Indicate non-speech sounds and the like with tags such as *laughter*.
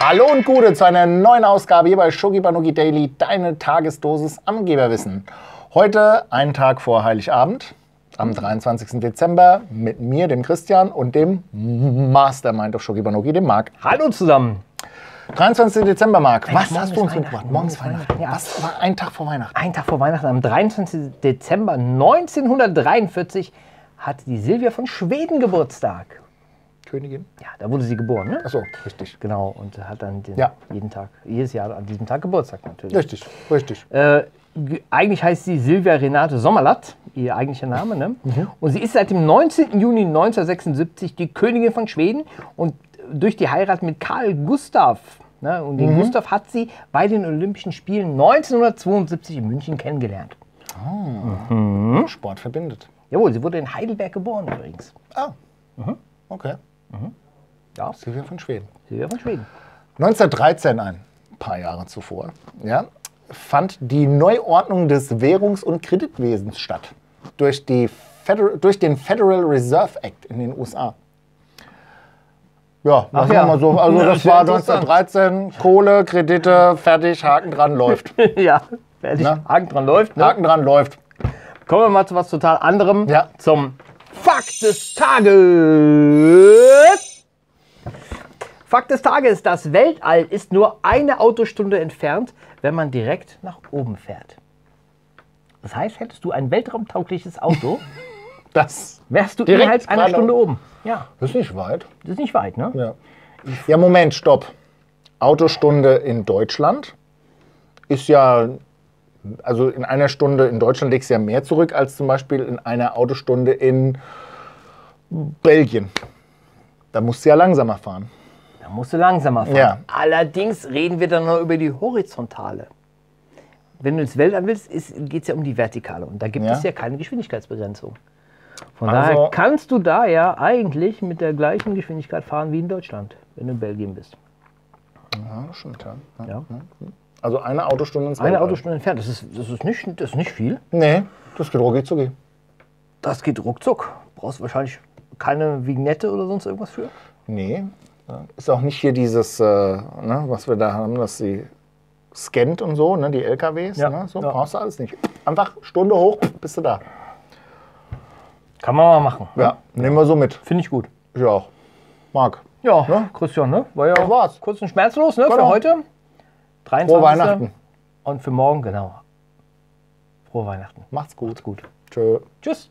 Hallo und Gute zu einer neuen Ausgabe hier bei Shogi Banugi Daily, deine Tagesdosis am Geberwissen. Heute, einen Tag vor Heiligabend, am 23. Dezember, mit mir, dem Christian und dem Mastermind of Shogi Banugi, dem Marc. Hallo zusammen. 23. Dezember, Marc, was hast du uns mitgebracht? Morgen ist Morgen ist Weihnachten. Ja. Was war ein Tag vor Weihnachten? Ein Tag vor Weihnachten, am 23. Dezember 1943, hat die Silvia von Schweden Geburtstag. Königin? Ja, da wurde sie geboren, ne? Achso, richtig. Genau, und hat dann den, Ja. jeden Tag, jedes Jahr an diesem Tag Geburtstag natürlich. Richtig, richtig. Äh, eigentlich heißt sie Silvia Renate Sommerlatt, ihr eigentlicher Name. Ne? Und sie ist seit dem 19. Juni 1976 die Königin von Schweden und durch die Heirat mit Karl Gustav. Ne? Und den Gustav hat sie bei den Olympischen Spielen 1972 in München kennengelernt. Sport verbindet. Jawohl, sie wurde in Heidelberg geboren übrigens. Ah, okay. Ja, Silvia von Schweden. Silvia von Schweden. 1913, ein paar Jahre zuvor, ja, fand die Neuordnung des Währungs- und Kreditwesens statt. Durch, die Feder durch den Federal Reserve Act in den USA. Ja, Ach ja. machen wir so? Also *laughs* das war interessant. 1913, Kohle, Kredite, fertig, Haken dran, läuft. *laughs* ja, fertig. Na? Haken dran läuft. Ne? Haken dran, läuft. Kommen wir mal zu was total anderem. Ja. Zum Fakt des Tages. Fakt des Tages. Das Weltall ist nur eine Autostunde entfernt, wenn man direkt nach oben fährt. Das heißt, hättest du ein weltraumtaugliches Auto, *laughs* Das wärst du innerhalb einer Stunde oben. Ja, ist nicht weit. das ist nicht weit, ne? Ja. ja, Moment, stopp. Autostunde in Deutschland ist ja, also in einer Stunde in Deutschland legst du ja mehr zurück als zum Beispiel in einer Autostunde in Belgien. Da musst du ja langsamer fahren. Da musst du langsamer fahren. Ja. Allerdings reden wir dann noch über die Horizontale. Wenn du ins Weltall willst, geht es ja um die Vertikale. Und da gibt Ja. es ja keine Geschwindigkeitsbegrenzung. Von Also- daher kannst du da ja eigentlich mit der gleichen Geschwindigkeit fahren wie in Deutschland, wenn du in Belgien bist. Ja, stimmt, ja. ja. Ja. Also eine Autostunde ins Eine Weltall. Autostunde entfernt, das ist, das, ist nicht, das ist nicht viel. Nee, das geht rucki zucki. Das geht ruckzuck. Brauchst wahrscheinlich keine Vignette oder sonst irgendwas für. Nee, ist auch nicht hier dieses, äh, ne, was wir da haben, dass sie scannt und so, ne, die LKWs. Ja, Ne, so ja. brauchst du alles nicht. Einfach Stunde hoch, bist du da. Kann man mal machen. Ja, nehmen wir so mit. Finde ich gut. Ich auch. Marc. Ja, Ne? Christian, ne? War ja Das war's. kurz und schmerzlos ne? für Genau. heute. 23. Frohe Weihnachten. Und für morgen, genau. Frohe Weihnachten. Macht's gut. Gut. Tschö. Tschüss.